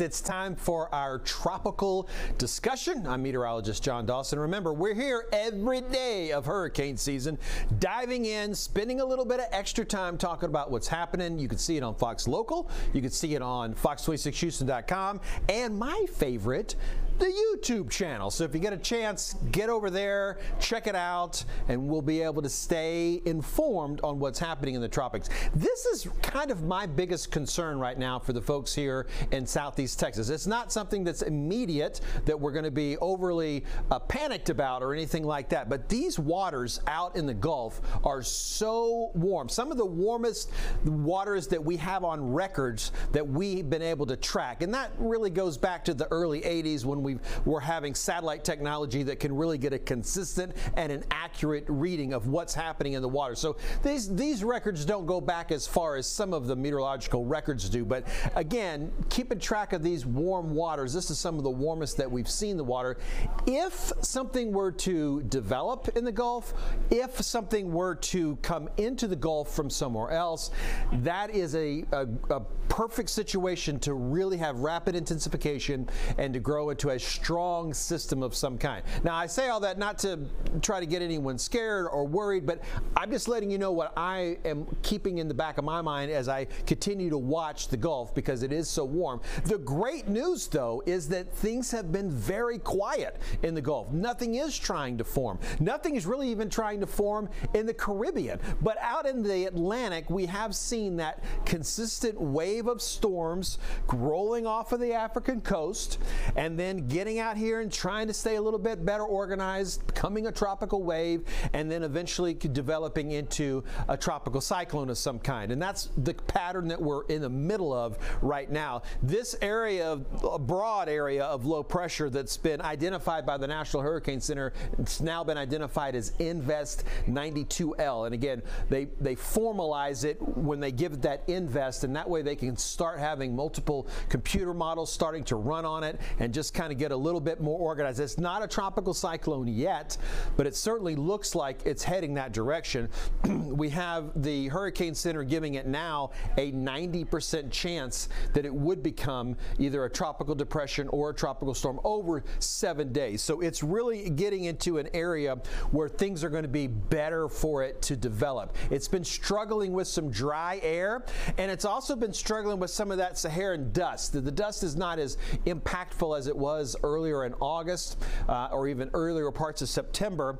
It's time for our tropical discussion. I'm meteorologist John Dawson. Remember, we're here every day of hurricane season, diving in, spending a little bit of extra time talking about what's happening. You can see it on Fox Local, you can see it on Fox26Houston.com, and my favorite, the YouTube channel. So if you get a chance, get over there, check it out, and we'll be able to stay informed on what's happening in the tropics. This is kind of my biggest concern right now for the folks here in Southeast Texas. It's not something that's immediate that we're going to be overly uh, panicked about or anything like that, but these waters out in the Gulf are so warm. Some of the warmest waters that we have on records that we've been able to track, and that really goes back to the early 80s when we we we're having satellite technology that can really get a consistent and an accurate reading of what's happening in the water. So these these records don't go back as far as some of the meteorological records do, but again, keeping track of these warm waters, this is some of the warmest that we've seen the water. If something were to develop in the Gulf, if something were to come into the Gulf from somewhere else, that is a, a, a perfect situation to really have rapid intensification and to grow into a strong system of some kind. Now, I say all that not to try to get anyone scared or worried, but I'm just letting you know what I am keeping in the back of my mind as I continue to watch the Gulf because it is so warm. The great news, though, is that things have been very quiet in the Gulf. Nothing is trying to form. Nothing is really even trying to form in the Caribbean. But out in the Atlantic, we have seen that consistent wave of storms rolling off of the African coast and then getting out here and trying to stay a little bit better organized, becoming a tropical wave, and then eventually developing into a tropical cyclone of some kind. And that's the pattern that we're in the middle of right now. This area, a broad area of low pressure that's been identified by the National Hurricane Center, it's now been identified as Invest 92L. And again, they, they formalize it when they give it that invest, and that way they can start having multiple computer models starting to run on it and just kind of get a little bit more organized. It's not a tropical cyclone yet, but it certainly looks like it's heading that direction. we have the Hurricane Center giving it now a 90% chance that it would become either a tropical depression or a tropical storm over seven days. So it's really getting into an area where things are going to be better for it to develop. It's been struggling with some dry air, and it's also been struggling with some of that Saharan dust. The dust is not as impactful as it was was earlier in August uh, or even earlier parts of September.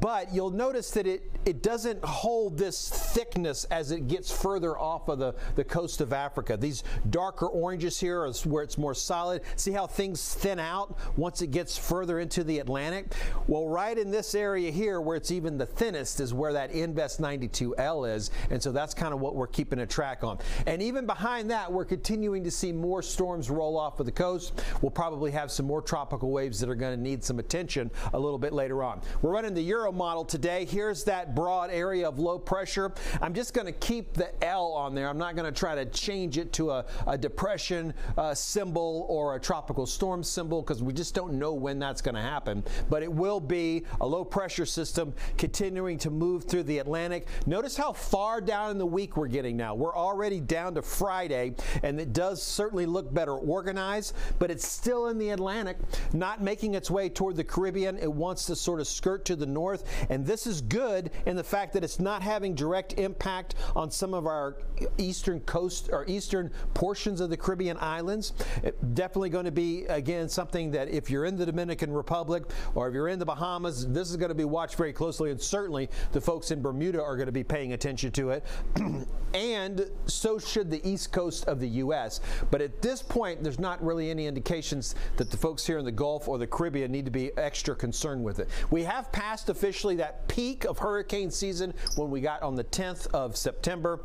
But you'll notice that it, it doesn't hold this thickness as it gets further off of the, the coast of Africa. These darker oranges here is where it's more solid. See how things thin out once it gets further into the Atlantic? Well, right in this area here where it's even the thinnest is where that Invest 92L is. And so that's kind of what we're keeping a track on. And even behind that, we're continuing to see more storms roll off of the coast. We'll probably have some more tropical waves that are going to need some attention a little bit later on. We're running the Euro model today. Here's that broad area of low pressure. I'm just going to keep the L on there. I'm not going to try to change it to a, a depression uh, symbol or a tropical storm symbol because we just don't know when that's going to happen. But it will be a low pressure system continuing to move through the Atlantic. Notice how far down in the week we're getting now. We're already down to Friday, and it does certainly look better organized, but it's still in the Atlantic Atlantic, not making its way toward the Caribbean. It wants to sort of skirt to the north, and this is good in the fact that it's not having direct impact on some of our eastern coast or eastern portions of the Caribbean islands. It definitely going to be, again, something that if you're in the Dominican Republic or if you're in the Bahamas, this is going to be watched very closely, and certainly the folks in Bermuda are going to be paying attention to it. and so should the east coast of the U.S. But at this point, there's not really any indications that the folks here in the Gulf or the Caribbean need to be extra concerned with it. We have passed officially that peak of hurricane season when we got on the 10th of September.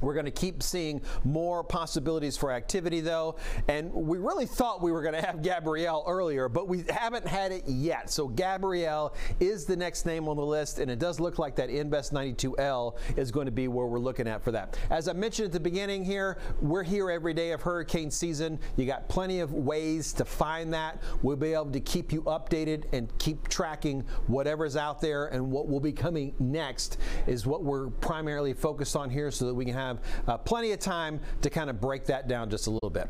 We're going to keep seeing more possibilities for activity, though. And we really thought we were going to have Gabrielle earlier, but we haven't had it yet. So Gabrielle is the next name on the list, and it does look like that Invest 92L is going to be where we're looking at for that. As I mentioned at the beginning here, we're here every day of hurricane season. You got plenty of ways to find that. We'll be able to keep you updated and keep tracking whatever's out there and what will be coming next is what we're primarily focused on here so that we can have uh, plenty of time to kind of break that down just a little bit.